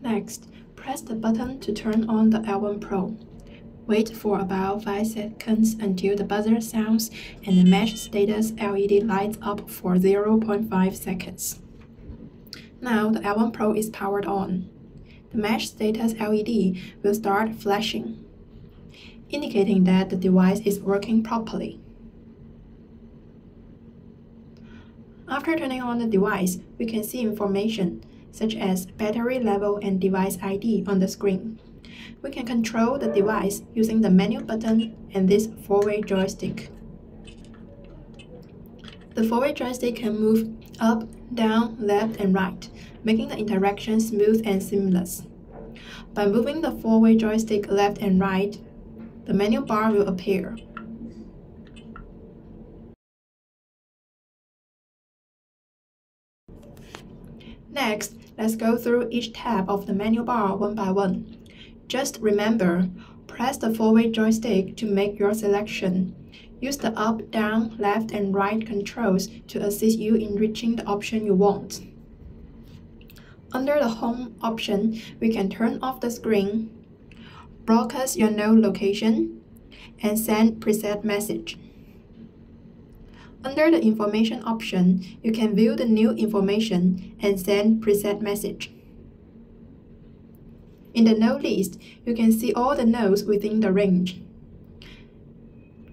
Next, press the button to turn on the L1 Pro. Wait for about 5 seconds until the buzzer sounds and the mesh status LED lights up for 0.5 seconds. Now the L1 Pro is powered on. The mesh status LED will start flashing, indicating that the device is working properly. After turning on the device, we can see information such as battery level and device ID on the screen. We can control the device using the menu button and this four-way joystick. The four-way joystick can move up, down, left, and right, making the interaction smooth and seamless. By moving the four-way joystick left and right, the menu bar will appear. Next, let's go through each tab of the menu bar one by one. Just remember, press the four-way joystick to make your selection. Use the up, down, left, and right controls to assist you in reaching the option you want. Under the Home option, we can turn off the screen, broadcast your node location, and send preset message. Under the Information option, you can view the new information and send preset message. In the node list, you can see all the nodes within the range.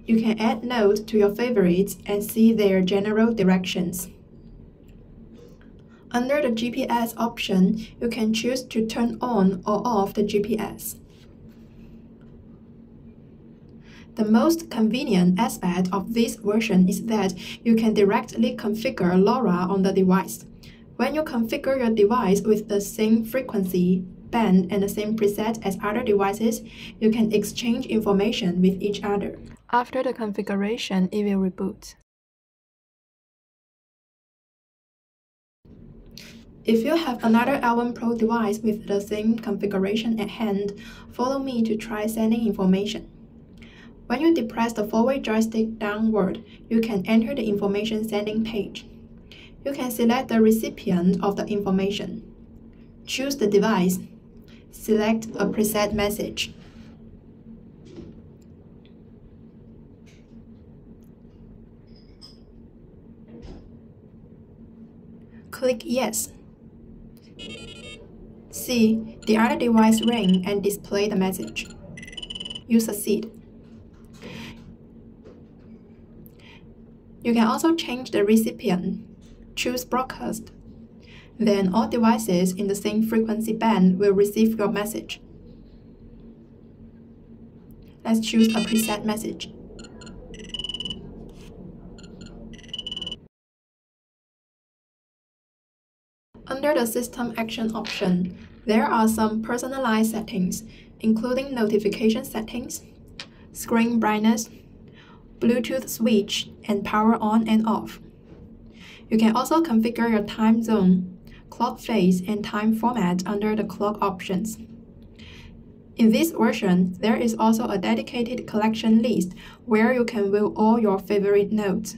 You can add nodes to your favorites and see their general directions. Under the GPS option, you can choose to turn on or off the GPS. The most convenient aspect of this version is that you can directly configure LoRa on the device. When you configure your device with the same frequency, band, and the same preset as other devices, you can exchange information with each other. After the configuration, it will reboot. If you have another L1 Pro device with the same configuration at hand, follow me to try sending information. When you depress the four-way joystick downward, you can enter the information sending page. You can select the recipient of the information. Choose the device. Select a preset message. Click Yes. See, the other device ring and display the message. You succeed. You can also change the recipient. Choose Broadcast. Then all devices in the same frequency band will receive your message. Let's choose a preset message. Under the System Action option, there are some personalized settings, including notification settings, screen brightness, Bluetooth switch, and power on and off. You can also configure your time zone, clock phase, and time format under the clock options. In this version, there is also a dedicated collection list where you can view all your favorite notes.